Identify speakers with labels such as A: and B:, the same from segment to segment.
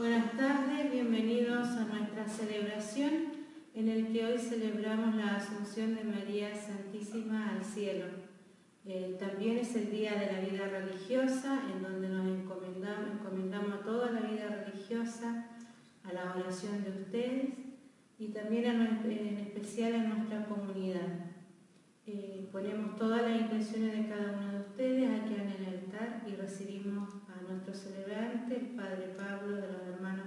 A: Buenas tardes, bienvenidos a nuestra celebración en el que hoy celebramos la Asunción de María Santísima al cielo. Eh, también es el día de la vida religiosa en donde nos encomendamos, encomendamos toda la vida religiosa a la oración de ustedes y también en especial a nuestra comunidad. Eh, ponemos todas las intenciones de cada uno de ustedes aquí en el altar y recibimos nuestro celebrante, el Padre Pablo de los hermanos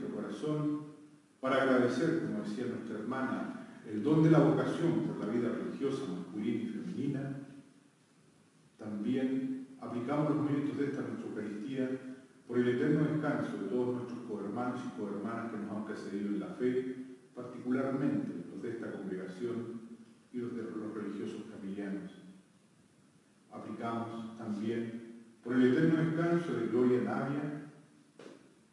A: corazón
B: para agradecer, como decía nuestra hermana, el don de la vocación por la vida religiosa masculina y femenina, también aplicamos los méritos de esta nuestra Eucaristía por el eterno descanso de todos nuestros cohermanos y cohermanas que nos han precedido en la fe, particularmente los de esta congregación y los de los religiosos familianos. Aplicamos también por el eterno descanso de Gloria Navia,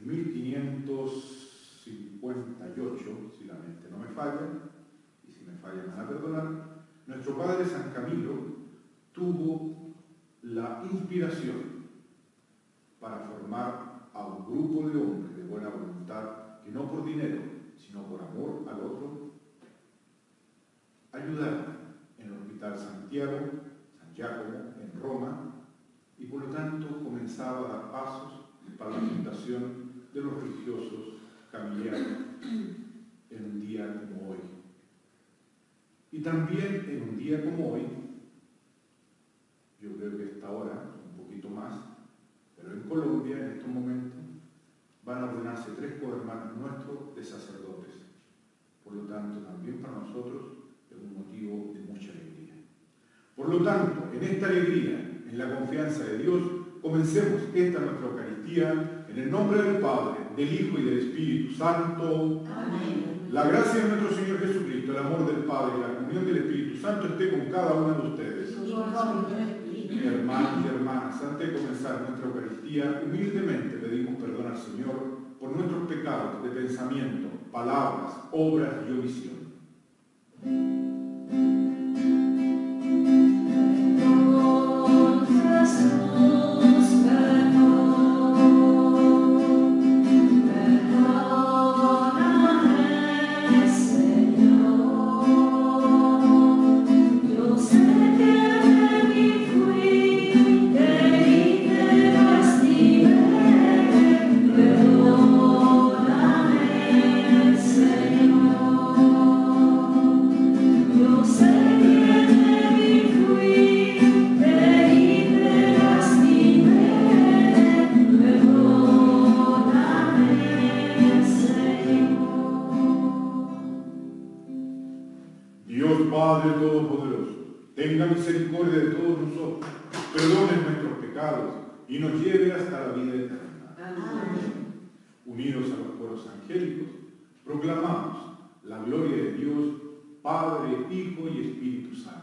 B: en 1558, si la mente no me falla, y si me falla me van a perdonar, nuestro padre San Camilo tuvo la inspiración para formar a un grupo de hombres de buena voluntad que no por dinero, sino por amor al otro, ayudaron en el Hospital Santiago, San Giacomo, en Roma, y por lo tanto comenzaba a dar pasos para la fundación de los religiosos camilianos en un día como hoy. Y también en un día como hoy, yo creo que esta hora, un poquito más, pero en Colombia en estos momentos van a ordenarse tres cohermanos nuestros de sacerdotes. Por lo tanto, también para nosotros es un motivo de mucha alegría. Por lo tanto, en esta alegría, en la confianza de Dios, comencemos esta nuestra Eucaristía en el nombre del Padre, del Hijo y del Espíritu Santo. Amén. La gracia de nuestro Señor Jesucristo, el amor del Padre y la comunión del Espíritu Santo esté con cada uno de ustedes. Hermanos y hermanas, antes de comenzar nuestra Eucaristía, humildemente pedimos perdón al Señor por nuestros pecados de pensamiento, palabras, obras y omisión. Unidos a los coros angélicos, proclamamos la gloria de Dios, Padre, Hijo y Espíritu Santo.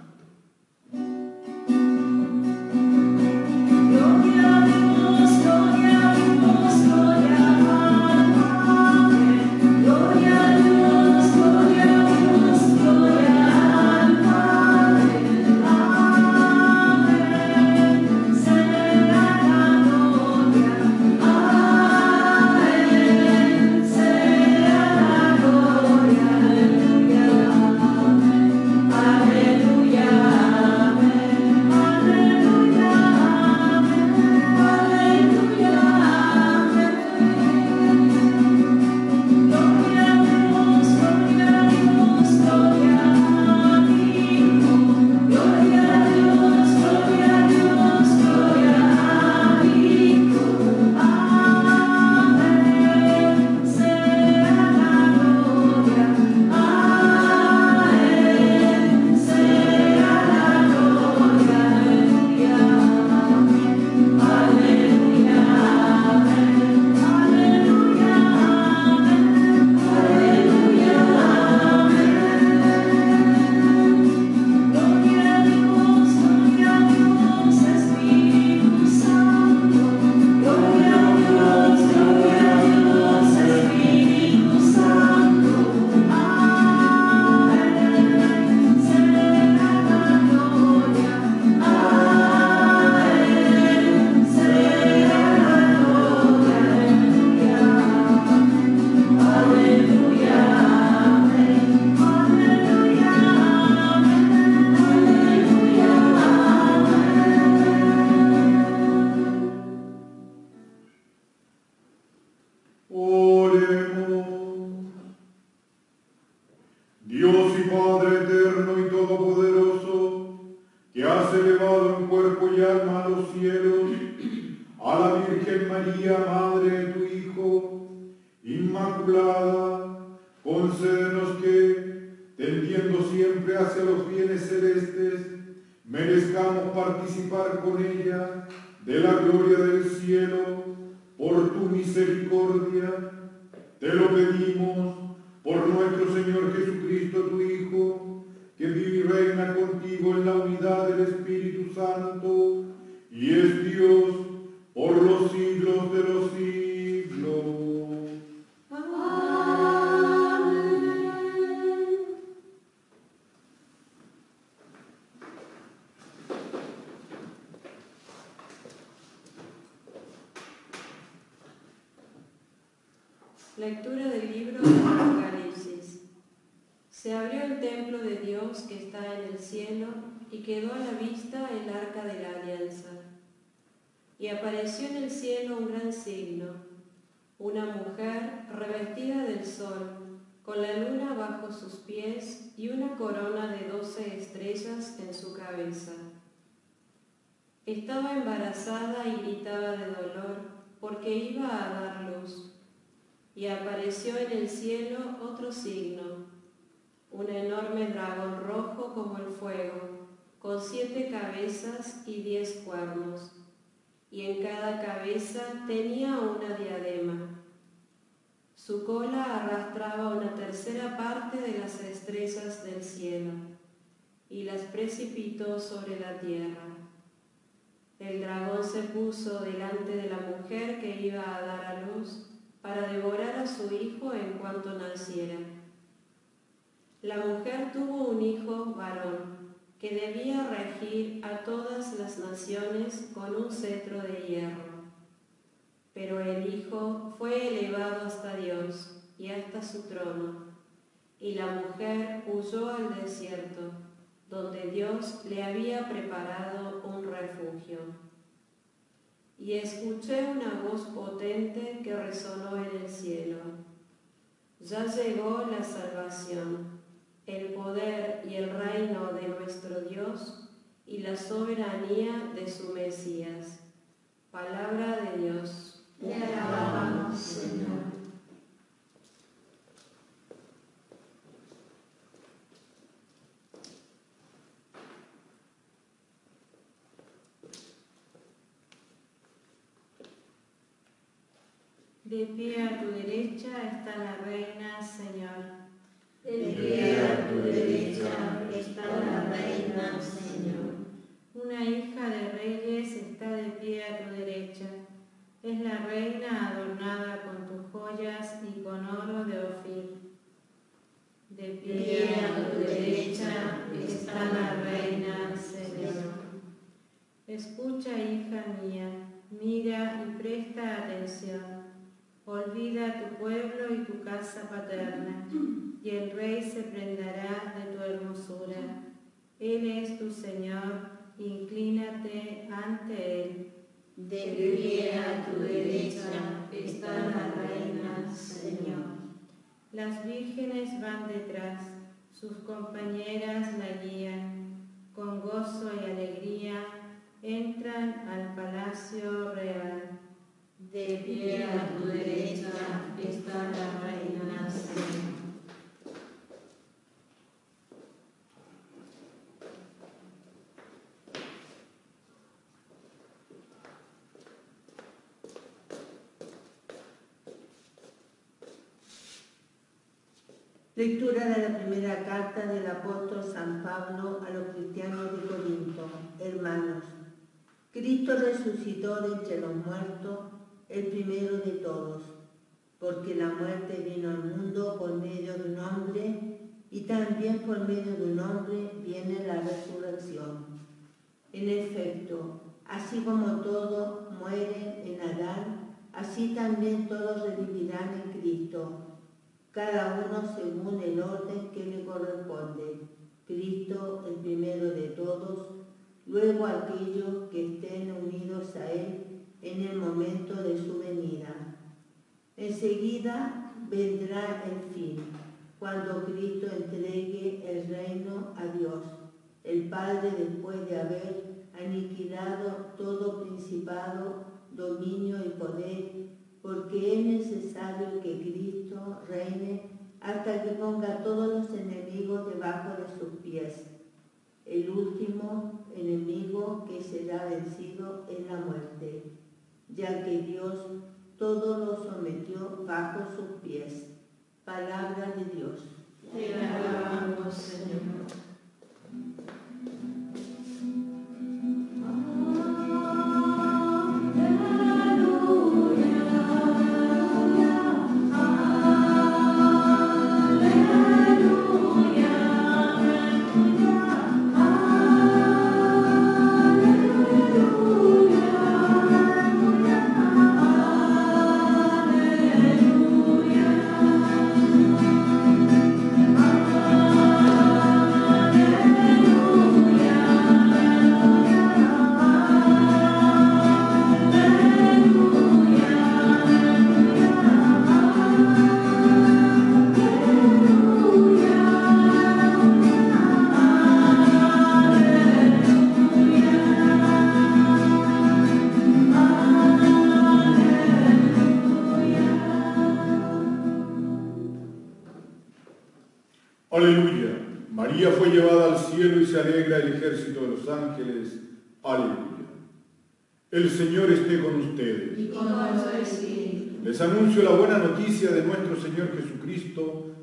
A: Signo, una mujer revestida del sol, con la luna bajo sus pies y una corona de doce estrellas en su cabeza. Estaba embarazada y gritaba de dolor porque iba a dar luz y apareció en el cielo otro signo, un enorme dragón rojo como el fuego, con siete cabezas y diez cuernos, y en cada cabeza tenía una diadema. Su cola arrastraba una tercera parte de las estrellas del cielo y las precipitó sobre la tierra. El dragón se puso delante de la mujer que iba a dar a luz para devorar a su hijo en cuanto naciera. La mujer tuvo un hijo varón que debía regir a todas las naciones con un cetro de hierro. Pero el hijo fue elevado hasta Dios y hasta su trono, y la mujer huyó al desierto, donde Dios le había preparado un refugio y escuché una voz potente que resonó en el cielo. Ya llegó la salvación, el poder y el reino de nuestro Dios y la soberanía de su Mesías. Palabra de Dios.
C: Te alabamos, Señor.
D: De pie a tu derecha está la reina, Señor.
A: Pie a tu derecha está la reina, Señor.
D: Una hija de reyes está de pie a tu derecha. Es la reina adornada con tus joyas y con oro de Ofir.
A: De pie a tu derecha está la reina, Señor.
D: Escucha, hija mía, mira y presta atención. Olvida tu pueblo y tu casa paterna, y el rey se prendará de tu hermosura. Él es tu Señor, inclínate ante él.
A: De pie a tu derecha está la reina, Señor.
D: Las vírgenes van detrás, sus compañeras la guían, con gozo y alegría entran al palacio real.
A: De pie a tu derecha está la reina, Señor.
E: Lectura de la primera carta del apóstol San Pablo a los cristianos de Corinto. Hermanos, Cristo resucitó de entre los muertos, el primero de todos, porque la muerte vino al mundo por medio de un hombre y también por medio de un hombre viene la resurrección. En efecto, así como todos mueren en Adán, así también todos revivirán en Cristo cada uno según el orden que le corresponde. Cristo el primero de todos, luego aquellos que estén unidos a Él en el momento de su venida. Enseguida vendrá el fin, cuando Cristo entregue el reino a Dios, el Padre después de haber aniquilado todo principado, dominio y poder porque es necesario que Cristo reine hasta que ponga todos los enemigos debajo de sus pies. El último enemigo que será vencido es la muerte, ya que Dios todo lo sometió bajo sus pies. Palabra de Dios.
A: Te alabamos, Señor.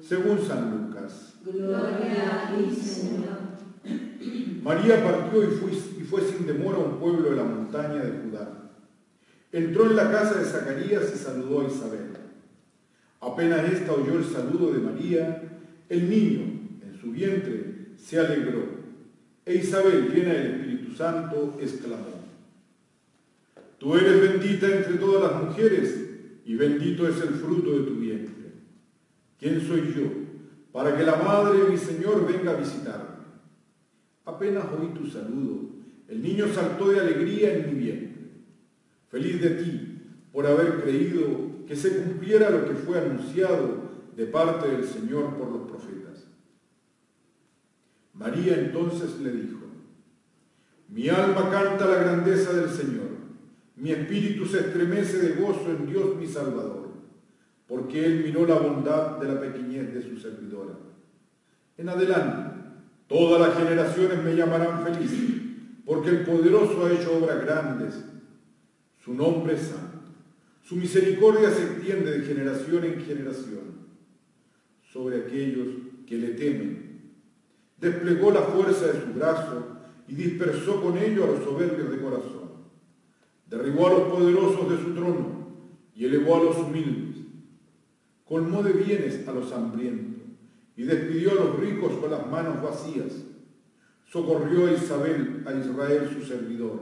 B: Según San Lucas.
A: Gloria a ti, Señor.
B: María partió y fue, y fue sin demora a un pueblo de la montaña de Judá. Entró en la casa de Zacarías y saludó a Isabel. Apenas ésta oyó el saludo de María, el niño en su vientre se alegró. E Isabel, llena del Espíritu Santo, exclamó, Tú eres bendita entre todas las mujeres y bendito es el fruto de tu vientre. ¿Quién soy yo para que la madre de mi Señor venga a visitarme? Apenas oí tu saludo, el niño saltó de alegría en mi vientre. Feliz de ti por haber creído que se cumpliera lo que fue anunciado de parte del Señor por los profetas. María entonces le dijo, mi alma canta la grandeza del Señor mi espíritu se estremece de gozo en Dios mi Salvador, porque Él miró la bondad de la pequeñez de su servidora. En adelante, todas las generaciones me llamarán feliz, porque el poderoso ha hecho obras grandes. Su nombre es santo. Su misericordia se extiende de generación en generación sobre aquellos que le temen. Desplegó la fuerza de su brazo y dispersó con ello a los soberbios de corazón. Derribó a los poderosos de su trono y elevó a los humildes. Colmó de bienes a los hambrientos y despidió a los ricos con las manos vacías. Socorrió a Isabel, a Israel su servidor,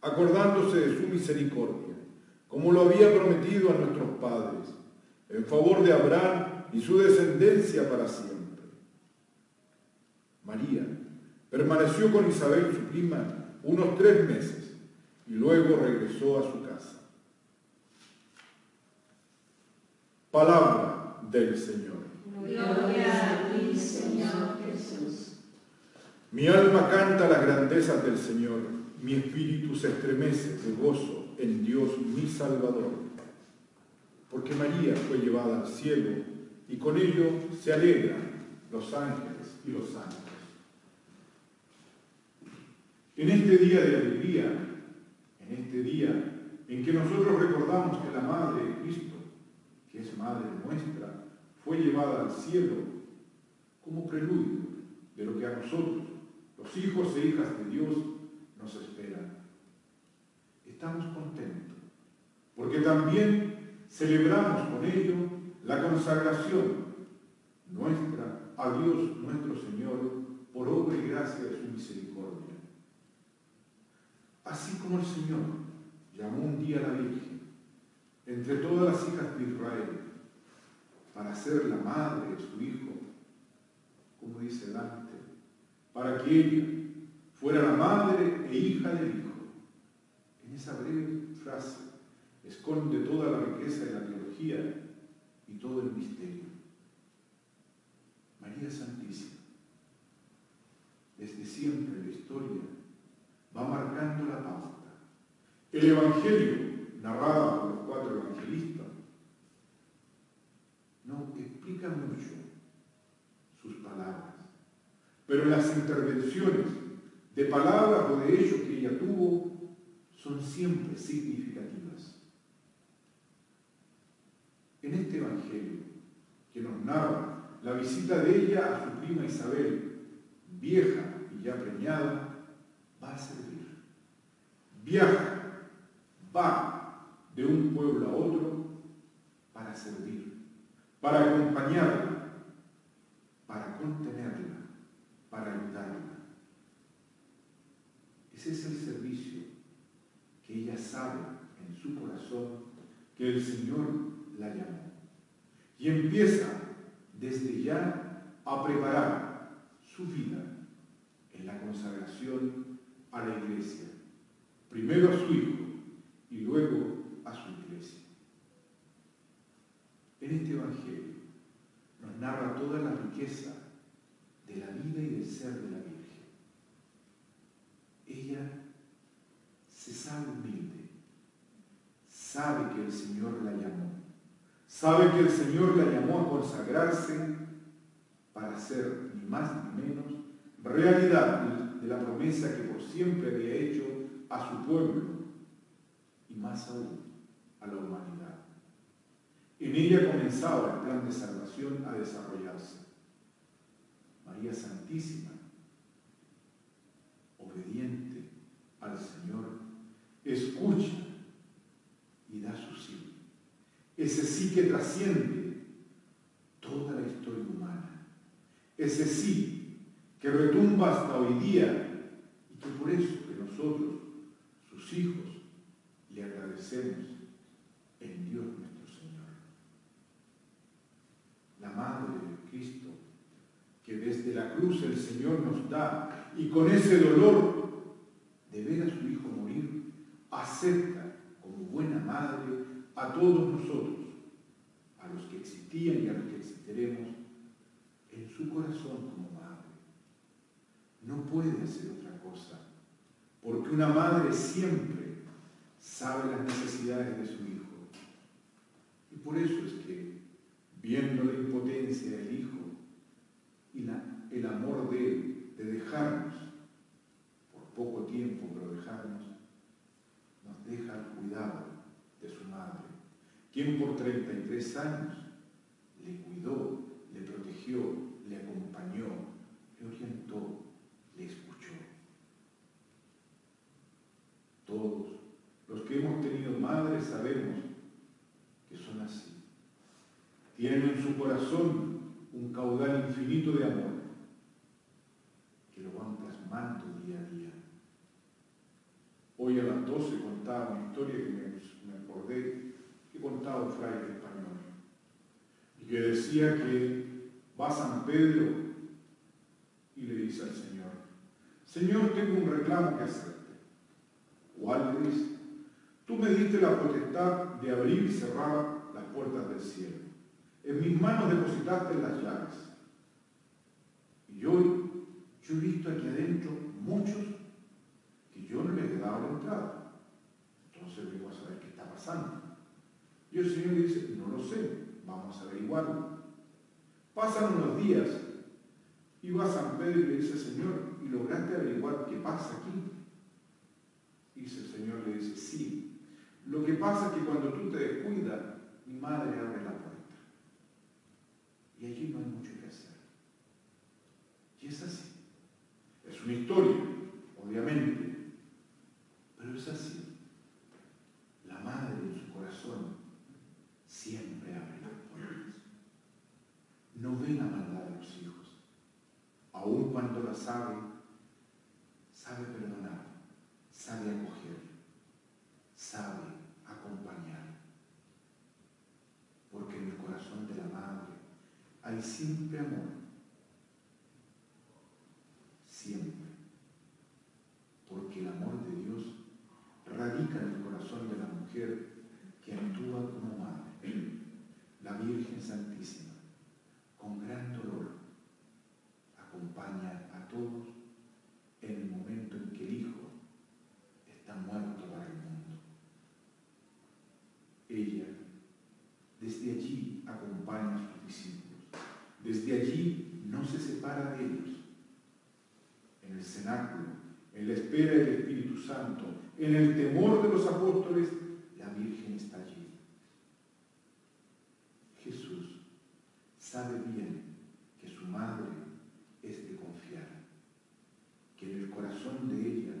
B: acordándose de su misericordia, como lo había prometido a nuestros padres, en favor de Abraham y su descendencia para siempre. María permaneció con Isabel, su prima, unos tres meses y luego regresó a su casa. Palabra del Señor.
A: Gloria a ti, Señor Jesús.
B: Mi alma canta las grandezas del Señor, mi espíritu se estremece de gozo en Dios mi Salvador, porque María fue llevada al cielo y con ello se alegran los ángeles y los santos. En este día de alegría, en este día en que nosotros recordamos que la Madre es Madre nuestra, fue llevada al cielo como preludio de lo que a nosotros, los hijos e hijas de Dios, nos esperan. Estamos contentos, porque también celebramos con ello la consagración nuestra a Dios nuestro Señor por obra y gracia de su misericordia. Así como el Señor llamó un día a la Virgen entre todas las hijas de Israel para ser la madre de su Hijo, como dice Dante, para que ella fuera la madre e hija del Hijo. En esa breve frase esconde toda la riqueza de la teología y todo el misterio. María Santísima, desde siempre la historia, va marcando la pauta. El Evangelio, narrado por cuatro evangelistas, no explica mucho sus palabras, pero las intervenciones de palabras o de hechos que ella tuvo son siempre significativas. En este Evangelio que nos narra la visita de ella a su prima Isabel, vieja y ya preñada, va a servir. Viaja, va de un pueblo a otro para servir, para acompañarla, para contenerla, para ayudarla. Ese es el servicio que ella sabe en su corazón que el Señor la llamó. Y empieza desde ya a preparar su vida en la consagración a la iglesia, primero a su hijo y luego a su iglesia. En este Evangelio nos narra toda la riqueza de la vida y del ser de la Virgen. Ella se sabe humilde, sabe que el Señor la llamó Sabe que el Señor la llamó a consagrarse para ser ni más ni menos realidad de la promesa que por siempre había hecho a su pueblo y más aún a la humanidad. En ella comenzaba el plan de salvación a desarrollarse. María Santísima, obediente al Señor, escucha y da su sí ese sí que trasciende toda la historia humana, ese sí que retumba hasta hoy día y que por eso que nosotros, sus hijos, le agradecemos en Dios nuestro Señor. La Madre de Cristo, que desde la cruz el Señor nos da y con ese dolor de ver a su Hijo morir, acepta como buena madre a todos nosotros, y a los que existiremos, en su corazón como madre. No puede hacer otra cosa, porque una madre siempre sabe las necesidades de su hijo. Y por eso es que, viendo la impotencia del hijo y el amor de él, de dejarnos, por poco tiempo, pero dejarnos, nos deja el cuidado de su madre quien por 33 años le cuidó, le protegió, le acompañó, le orientó, le escuchó. Todos los que hemos tenido madres sabemos que son así. Tienen en su corazón un caudal infinito de amor que lo van plasmando día a día. Hoy a las 12 contaba una historia que me, me acordé que contaba un fraile que decía que va San Pedro y le dice al Señor, Señor, tengo un reclamo que hacerte. ¿Cuál le dice? Tú me diste la potestad de abrir y cerrar las puertas del cielo. En mis manos depositaste las llaves. Y yo, yo he visto aquí adentro muchos que yo no les he dado la entrada. Entonces vengo a saber qué está pasando. Y el Señor le dice, no lo sé, vamos a averiguarlo. Pasan unos días y va San Pedro y le dice, Señor, ¿y lograste averiguar qué pasa aquí? Y el Señor, le dice, sí. Lo que pasa es que cuando tú te descuidas, mi madre abre la puerta. Y allí no hay mucho que hacer. Y es así. Es una historia, obviamente, pero es así. La madre en su corazón siempre. No ve la maldad de los hijos. Aun cuando la sabe, sabe perdonar, sabe acoger, sabe acompañar. Porque en el corazón de la madre hay siempre amor. Siempre. Porque el amor de Dios radica en el corazón de la mujer que actúa como madre, la Virgen Santísima, con gran dolor, acompaña a todos en el momento en que el Hijo está muerto para el mundo. Ella, desde allí, acompaña a sus discípulos. Desde allí no se separa de ellos. En el cenáculo, en la espera del Espíritu Santo, en el temor de los apóstoles, la Virgen está allí. Jesús sabe bien que su madre es de confiar, que en el corazón de ella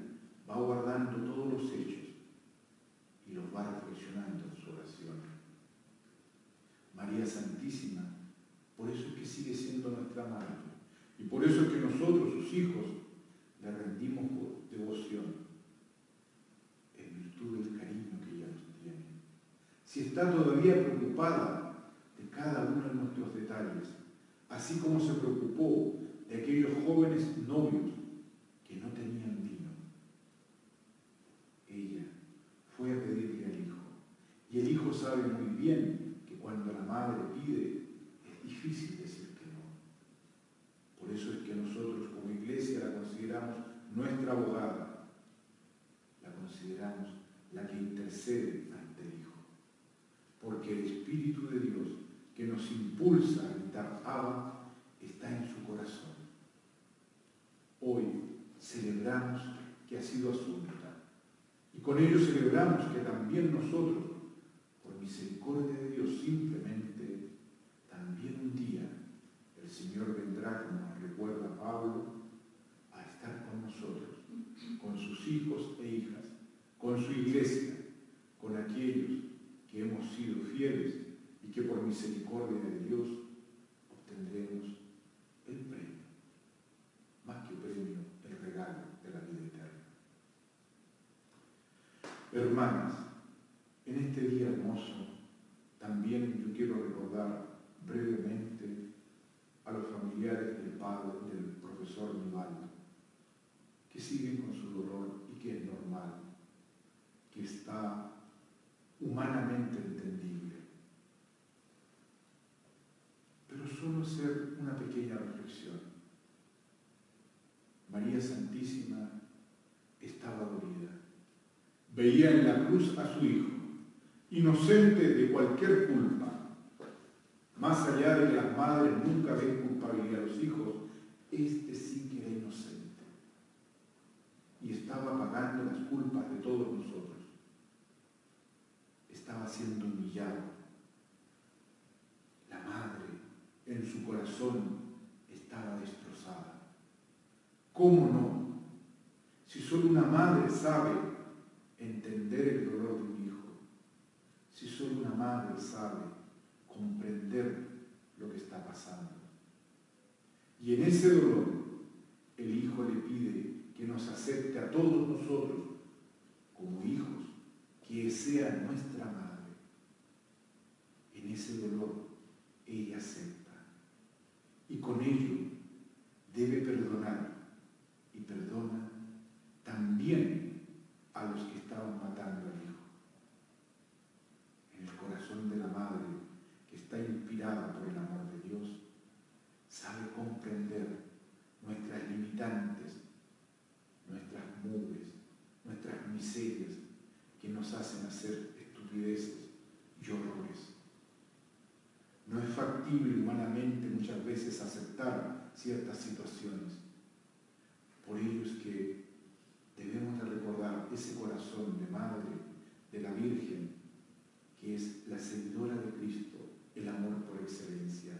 B: va guardando todos los hechos y los va reflexionando en su oración. María Santísima, por eso es que sigue siendo nuestra madre y por eso es que nosotros, sus hijos, le rendimos devoción en virtud del cariño que ella nos tiene. Si está todavía preocupada de cada uno de nuestros detalles, así como se preocupó de aquellos jóvenes novios que no tenían vino. Ella fue a pedirle al hijo y el hijo sabe muy bien que cuando la madre pide es difícil decir que no. Por eso es que nosotros como iglesia la consideramos nuestra abogada, la consideramos la que intercede ante el Hijo. Porque el Espíritu de Dios que nos impulsa a gritar Abba está en su corazón. Hoy celebramos que ha sido asunta y con ello celebramos que también nosotros, por misericordia de Dios, simplemente, también un día el Señor vendrá, como nos recuerda Pablo, a estar con nosotros, con sus hijos e hijas, con su iglesia, con aquellos que hemos sido fieles y que por misericordia de Dios obtendremos el premio, más que premio, el regalo de la vida eterna. Hermanas, en este día hermoso, también yo quiero recordar brevemente a los familiares del padre, del profesor Nivaldo, que siguen con su dolor y que es normal, que está humanamente entendible. Pero solo hacer una pequeña reflexión. María Santísima estaba dolida veía en la cruz a su Hijo, inocente de cualquier culpa. Más allá de que las madres nunca ven culpabilidad a los hijos, este sí que era inocente. Y estaba pagando las culpas de todos nosotros. Estaba siendo humillado. La madre en su corazón estaba destrozada. ¿Cómo no? Si solo una madre sabe entender el dolor de un hijo. Si solo una madre sabe comprender lo que está pasando. Y en ese dolor, el hijo le pide que nos acepte a todos nosotros como hijos, que sea nuestra madre. En ese dolor, ella acepta. Y con ello debe perdonar veces aceptar ciertas situaciones. Por ello es que debemos de recordar ese corazón de madre, de la Virgen, que es la seguidora de Cristo, el amor por excelencia,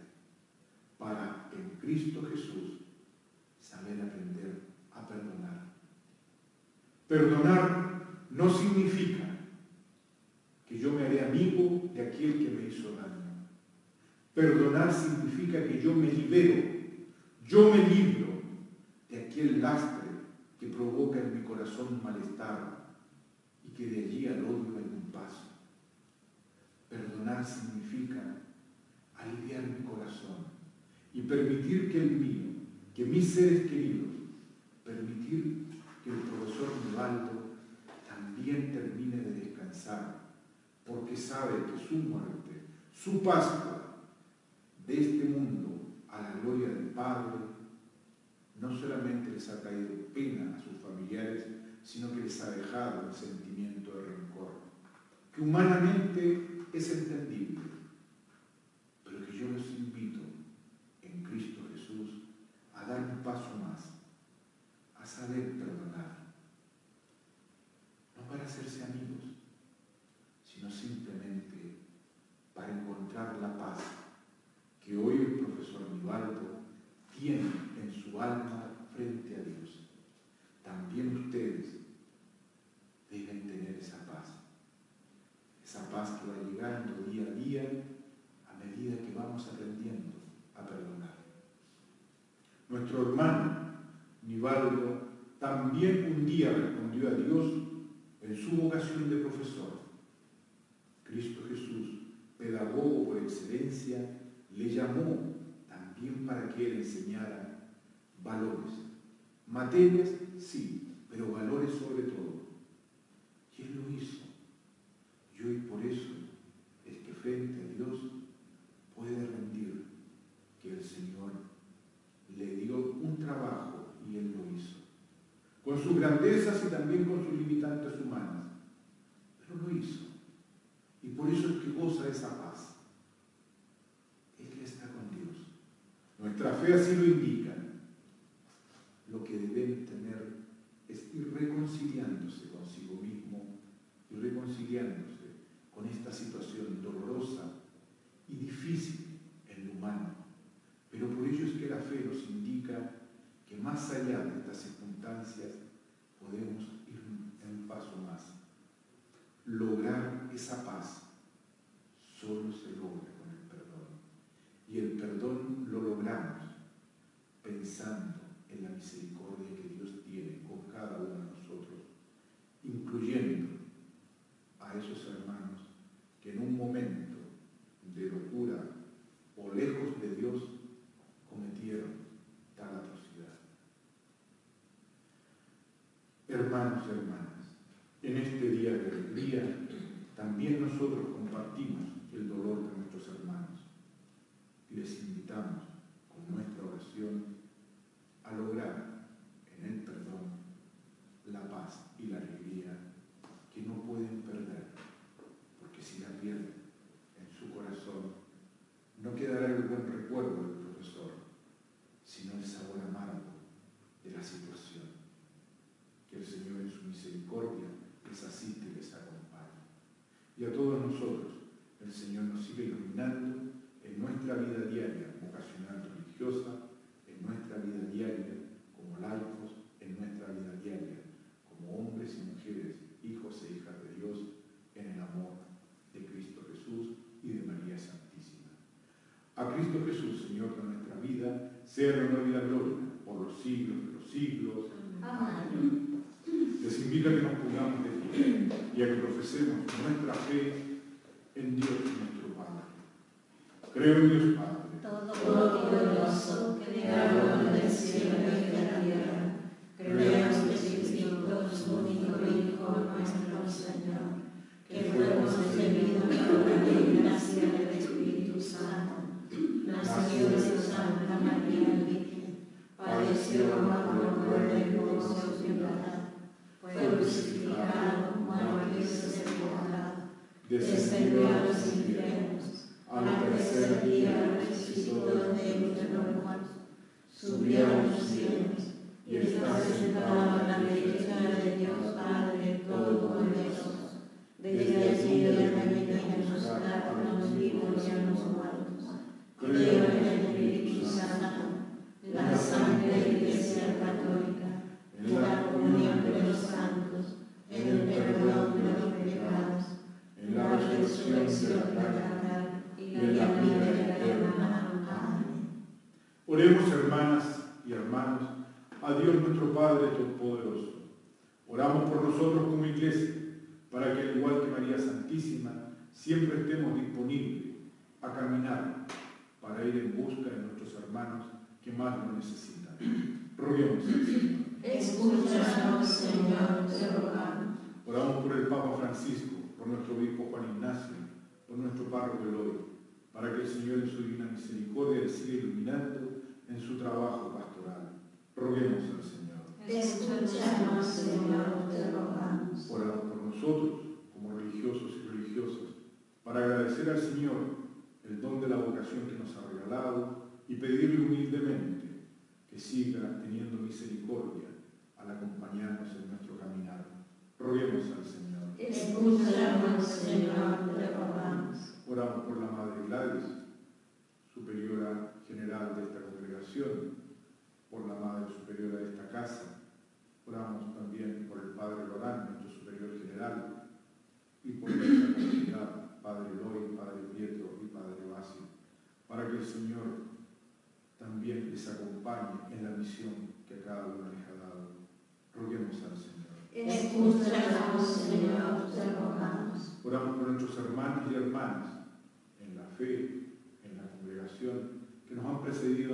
B: para en Cristo Jesús saber aprender a perdonar. Perdonar perdonar significa que yo me libero, yo me libro de aquel lastre que provoca en mi corazón malestar y que de allí al odio en un paso. Perdonar significa aliviar mi corazón y permitir que el mío, que mis seres queridos, permitir que el profesor Nivaldo también termine de descansar, porque sabe que su muerte, su paso, de este mundo a la gloria del Padre, no solamente les ha traído pena a sus familiares, sino que les ha dejado el sentimiento de rencor, que humanamente es entendido. previous hermanos y hermanas, en este día de alegría también nosotros compartimos Cristo Jesús, Señor de nuestra vida, sea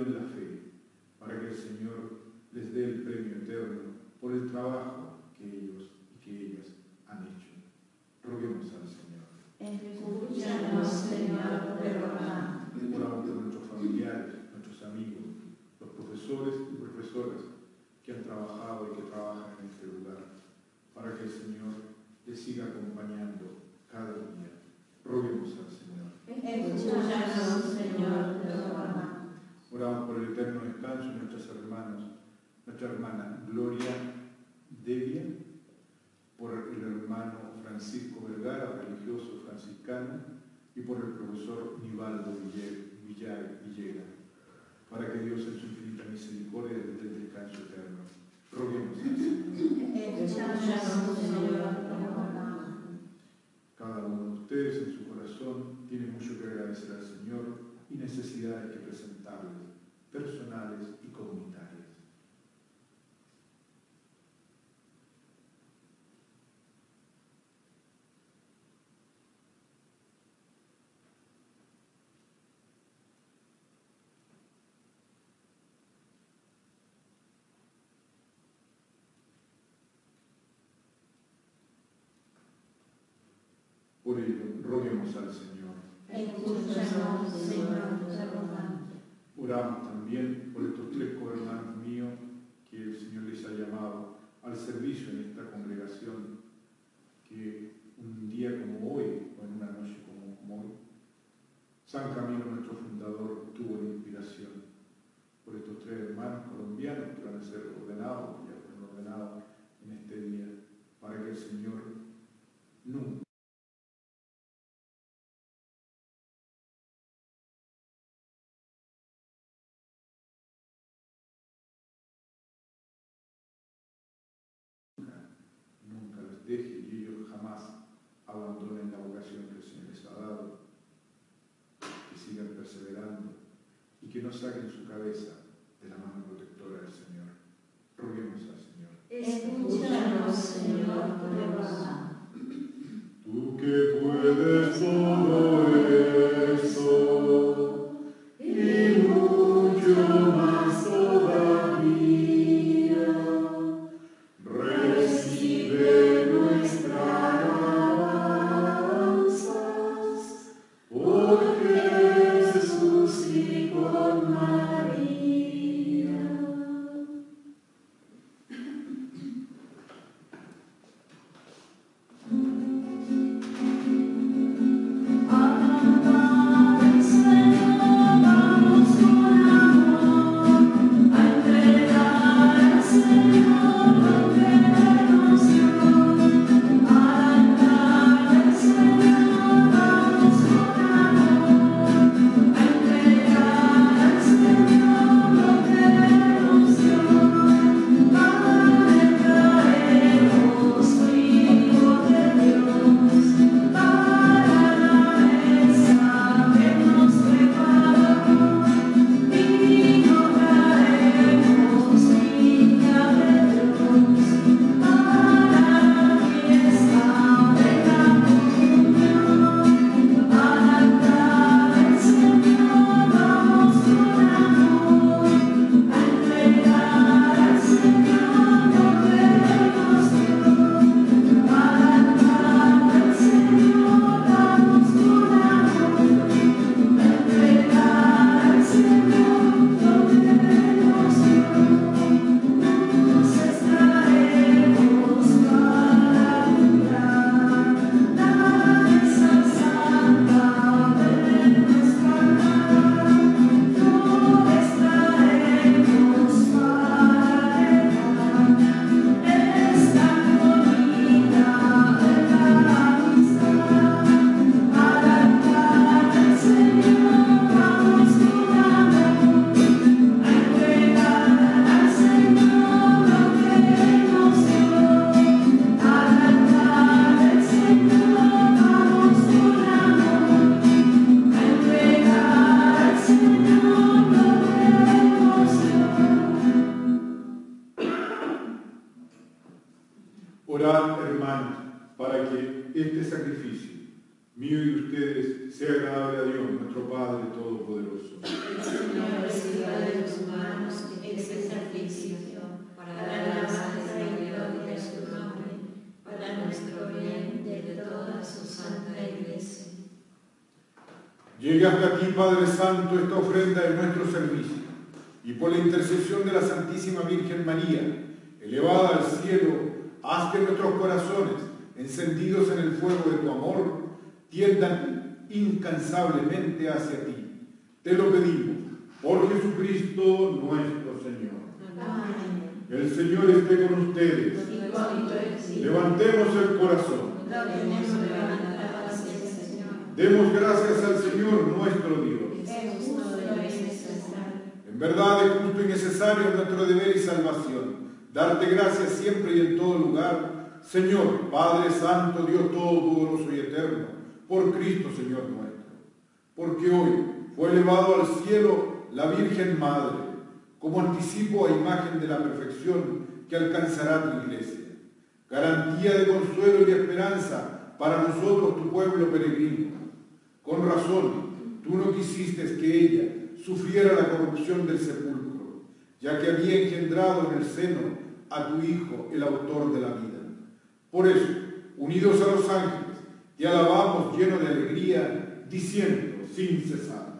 B: en
A: la
B: fe, para que el Señor les dé el premio eterno por el trabajo que ellos y que ellas han hecho. Roguemos al Señor.
A: Escúchanos, Señor, te rogamos.
B: Por nuestros familiares, nuestros amigos, los profesores y profesoras que han trabajado y que trabajan en este lugar, para que el Señor les siga acompañando cada día. Roguemos al Señor.
A: Escúchanos, Señor, te rogamos.
B: Oramos por el eterno descanso de nuestros hermanos, nuestra hermana Gloria Devia, por el hermano Francisco Vergara, religioso franciscano, y por el profesor Nivaldo Villega, para que Dios en su infinita misericordia les dé el descanso eterno. Roguemos. Cada uno de ustedes en su corazón tiene mucho que agradecer al Señor y necesidades que presentarles, personales y comunitarias. Por ello, roguemos al Señor. Oramos también por estos tres hermanos míos que el Señor les ha llamado al servicio en esta congregación, que un día como hoy, o en una noche como, como hoy, San Camilo, nuestro fundador, tuvo la inspiración. Por estos tres hermanos colombianos que van a ser ordenados, ya fueron ordenados en este día, para que el Señor abandonen la vocación que el Señor
A: les ha
B: dado, que sigan perseverando y que
A: no saquen su cabeza de
B: la mano protectora del Señor. Roguemos al Señor. Escúchanos, Señor, tu
A: Tú que puedes todo.
B: Levantemos el corazón. Demos gracias al Señor nuestro Dios. En verdad es justo y necesario nuestro deber y salvación. Darte gracias siempre y en todo lugar, Señor, Padre Santo, Dios Todopoderoso y Eterno, por Cristo, Señor nuestro. Porque hoy fue elevado al cielo la Virgen Madre, como anticipo a imagen de la perfección que alcanzará tu iglesia. Garantía de consuelo y de esperanza para nosotros, tu pueblo peregrino. Con razón, tú no quisiste que ella sufriera la corrupción del sepulcro, ya que había engendrado en el seno a tu Hijo, el autor de la vida. Por eso, unidos a los ángeles, te alabamos lleno de alegría, diciendo sin cesar.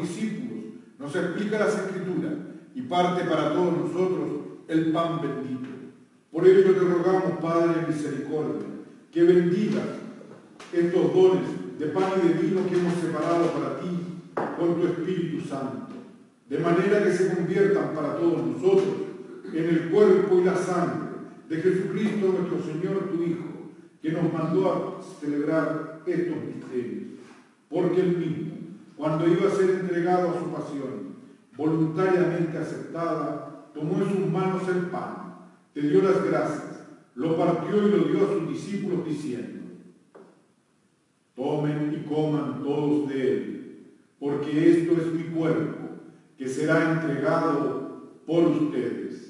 B: Los discípulos, nos explica las Escrituras y parte para todos nosotros el pan bendito. Por ello te rogamos, Padre de misericordia, que bendigas estos dones de pan y de vino que hemos separado para ti con tu Espíritu Santo, de manera que se conviertan para todos nosotros en el cuerpo y la sangre de Jesucristo nuestro Señor, tu Hijo, que nos mandó a celebrar estos misterios. Porque él mismo, cuando iba a ser entregado a su pasión, voluntariamente aceptada, tomó en sus manos el pan te dio las gracias, lo partió y lo dio a sus discípulos diciendo, tomen y coman todos de él, porque esto es mi cuerpo, que será entregado por ustedes.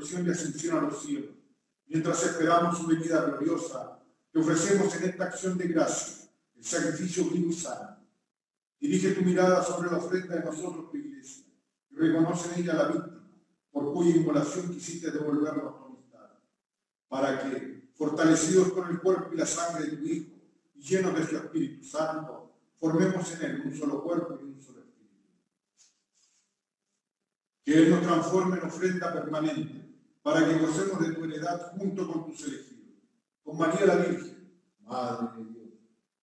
B: Resurrección y ascensión a los cielos, mientras esperamos su venida gloriosa, te ofrecemos en esta acción de gracia el sacrificio vivo y sano. Dirige tu mirada sobre la ofrenda de nosotros, tu iglesia, y reconoce en ella la víctima por cuya inmolación quisiste devolvernos a tu amistad, para que, fortalecidos con el cuerpo y la sangre de tu Hijo, y llenos de su Espíritu Santo, formemos en él un solo cuerpo y un solo espíritu. Que Él nos transforme en ofrenda permanente, para que gocemos de tu heredad junto con tus elegidos, con María la Virgen, Madre de Dios,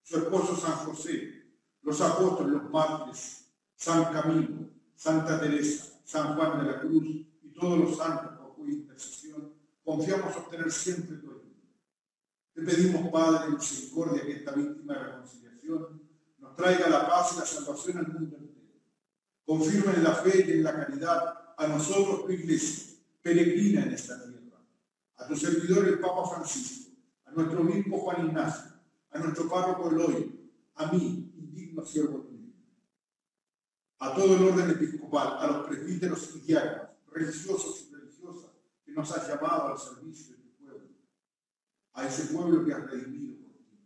B: su esposo San José, los apóstoles, los mártires, San Camilo, Santa Teresa, San Juan de la Cruz, todos los santos por cuya intercesión confiamos obtener siempre tu ayuda. Te pedimos, Padre, misericordia, que esta víctima de reconciliación nos traiga la paz y la salvación al mundo entero. Confirma en la fe y en la caridad a nosotros, tu iglesia, peregrina en esta tierra, a tu servidor el Papa Francisco, a nuestro obispo Juan Ignacio, a nuestro párroco Eloy, a mí, indigno siervo tuyo, a todo el orden episcopal, a los presbíteros y diáconos, religiosos y religiosas que nos has llamado al servicio de tu pueblo, a ese pueblo que has redimido por ti.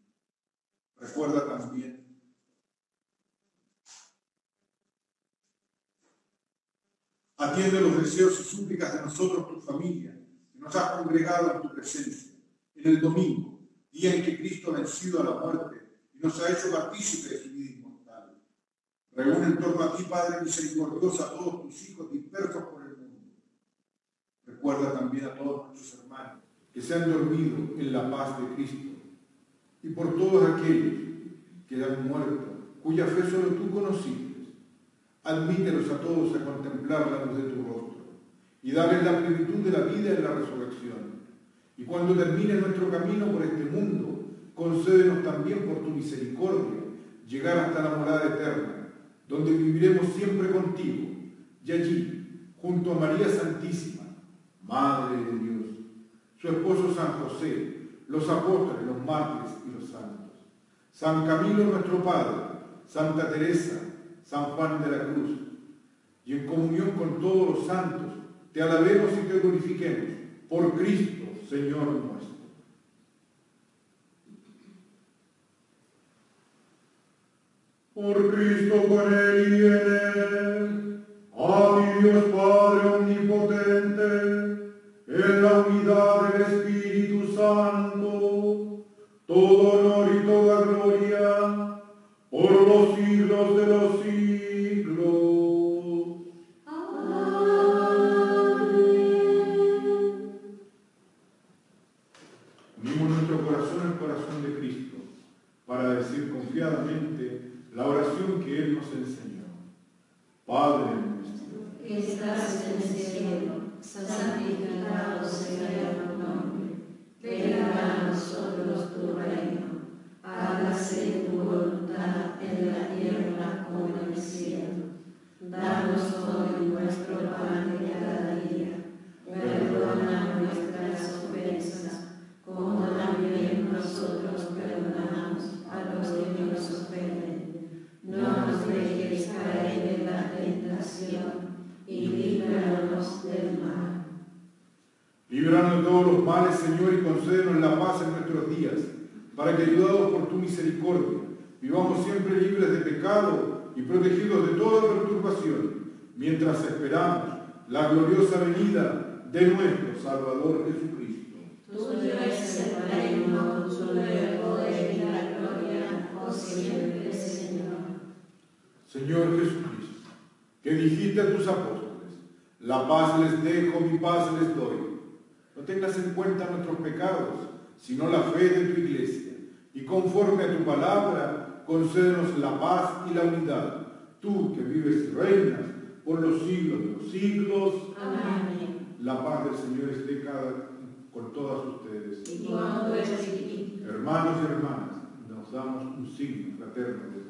B: Recuerda también Atiende los deseos y súplicas de nosotros, tu familia, que nos has congregado en tu presencia, en el domingo, día en que Cristo ha vencido a la muerte y nos ha hecho partícipes de su vida inmortal. Reúne en torno a ti, Padre misericordioso, a todos tus hijos dispersos por Recuerda también a todos nuestros hermanos que se han dormido en la paz de Cristo y por todos aquellos que han muerto, cuya fe solo tú conociste. Admítelos a todos a contemplar la luz de tu rostro y darles la plenitud de la vida en la resurrección. Y cuando termine nuestro camino por este mundo,
A: concédenos también por tu misericordia llegar hasta la morada eterna, donde viviremos siempre contigo, y allí, junto a María Santísima, Madre de Dios, su esposo San José, los apóstoles, los mártires y los santos, San Camilo nuestro Padre, Santa Teresa, San Juan de la Cruz, y en comunión con todos los santos, te alabemos y te glorifiquemos por Cristo, Señor nuestro.
B: Por Cristo con él y en y
A: protegidos de toda perturbación, mientras esperamos la gloriosa venida de nuestro Salvador Jesucristo.
D: Tuyo es el reino, tuyo el poder y la gloria, por siempre, Señor.
A: Señor Jesucristo, que dijiste a tus apóstoles, la paz les dejo, mi paz les doy. No tengas en cuenta nuestros pecados, sino la fe de tu iglesia. Y conforme a tu palabra, concédenos la paz y la unidad. Tú que vives y reinas por los siglos de los siglos.
D: Amén.
A: La paz del Señor esté cada, con todas ustedes.
D: Y con.
A: Hermanos y hermanas, nos damos un signo fraterno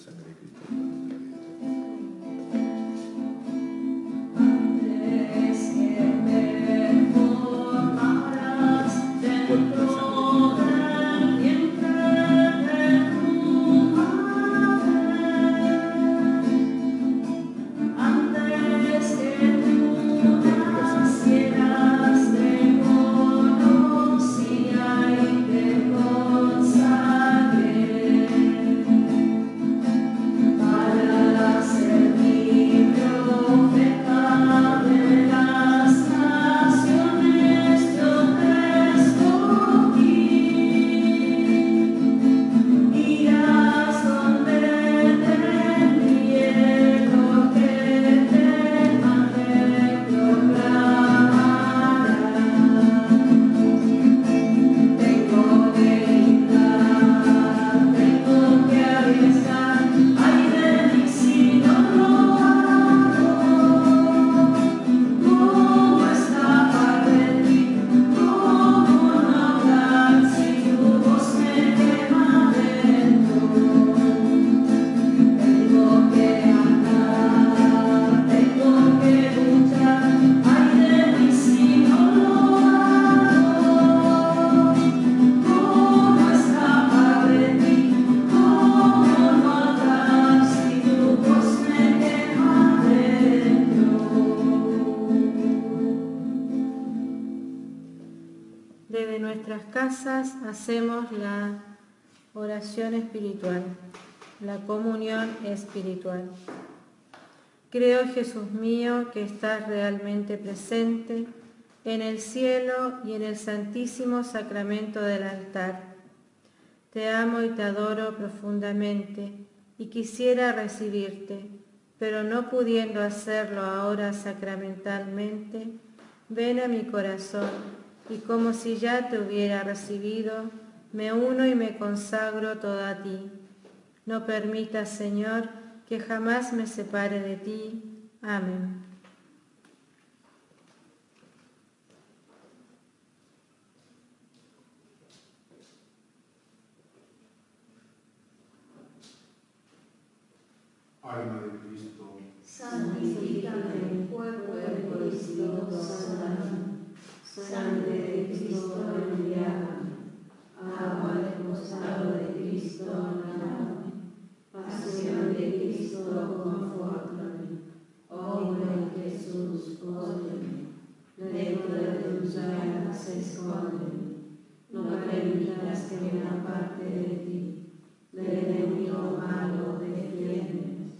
A: sangre de Cristo la
D: comunión espiritual. Creo, Jesús mío, que estás realmente presente en el cielo y en el santísimo sacramento del altar. Te amo y te adoro profundamente y quisiera recibirte, pero no pudiendo hacerlo ahora sacramentalmente, ven a mi corazón y como si ya te hubiera recibido, me uno y me consagro todo a ti. No permitas, Señor, que jamás me separe de ti. Amén.
B: Alma de Cristo,
A: santifícame en cuerpo y espíritu santo. Sangre de Cristo tus llagas escóndeme, no permitas que me aparte de ti, del enemigo malo defiéndeme,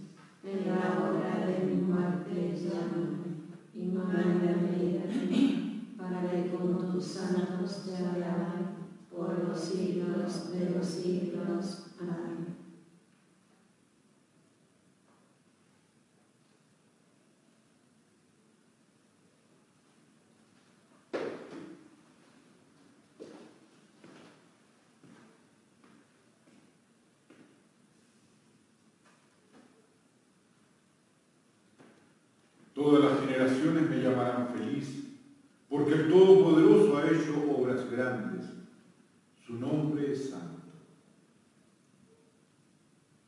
A: en la hora de mi muerte llámame, y mándame a mí, para que con tus santos te alaben por los siglos de los siglos. Amén.
B: Todas las generaciones me llamarán feliz, porque el Todopoderoso ha hecho obras grandes. Su nombre es santo.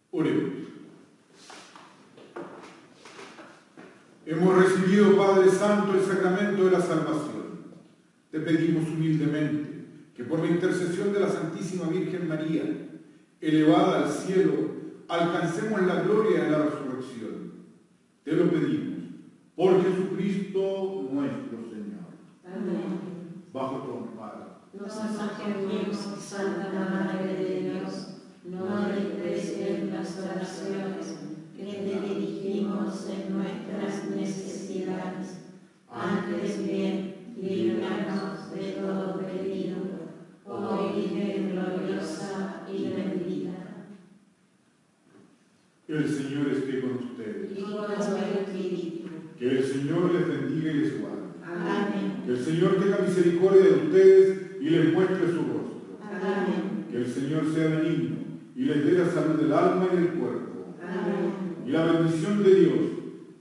B: Oremos. Hemos recibido, Padre Santo, el sacramento de la salvación. Te pedimos humildemente que por la intercesión de la Santísima Virgen María, elevada al cielo, alcancemos la gloria de la resurrección. Te lo pedimos por Jesucristo nuestro Señor.
A: Amén.
B: Bajo tu amparo.
A: Nos acogemos, Santa Madre de Dios, no desprecies las oraciones que te dirigimos en nuestras necesidades. Antes bien, líbranos de todo peligro, oh Virgen gloriosa y bendita.
B: El Señor esté con ustedes.
A: Y con tu espíritu.
B: Que el Señor les bendiga y les guarde.
A: Amén.
B: Que el Señor tenga misericordia de ustedes y les muestre su rostro.
A: Amén.
B: Que el Señor sea benigno y les dé la salud del alma y del cuerpo.
A: Amén.
B: Y la bendición de Dios,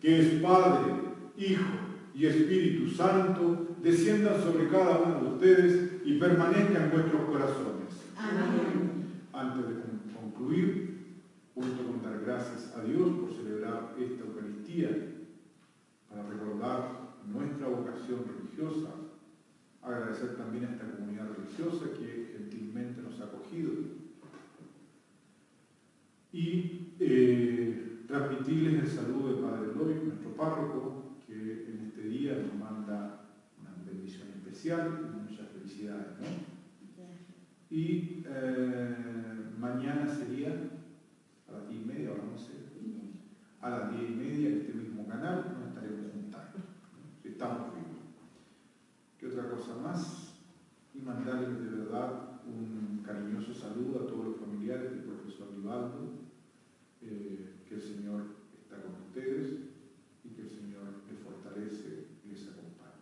B: que es Padre, Hijo y Espíritu Santo, descienda sobre cada uno de ustedes y permanezca en vuestros corazones.
A: Amén.
B: Antes de con- concluir, junto con dar gracias a Dios por celebrar esta Eucaristía, para recordar nuestra vocación religiosa, agradecer también a esta comunidad religiosa que gentilmente nos ha acogido y eh, transmitirles el saludo de Padre Eloy, nuestro párroco, que en este día nos manda una bendición especial y muchas felicidades. ¿no? Y eh, mañana sería a las 10 y media o a las 11, a las 10 y media en este mismo canal nos estaremos juntando. ¿no? Estamos vivos. ¿Qué otra cosa más? Y mandarles de verdad un cariñoso saludo a todos los familiares del profesor Vivaldo, eh, que el Señor está con ustedes y que el Señor les fortalece y les acompaña.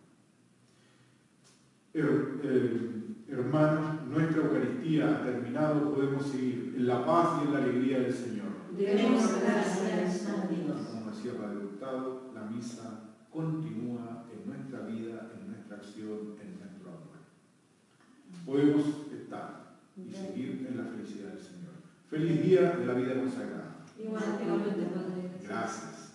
B: Eh, hermanos, nuestra Eucaristía ha terminado, podemos seguir en la paz y en la alegría del Señor.
A: Demos gracias a Dios.
B: Como decía Padre Hurtado, la misa continúa en nuestra vida, en nuestra acción, en nuestro amor. Podemos estar y seguir en la felicidad del Señor. Feliz día de la vida consagrada.
A: Padre.
B: Gracias.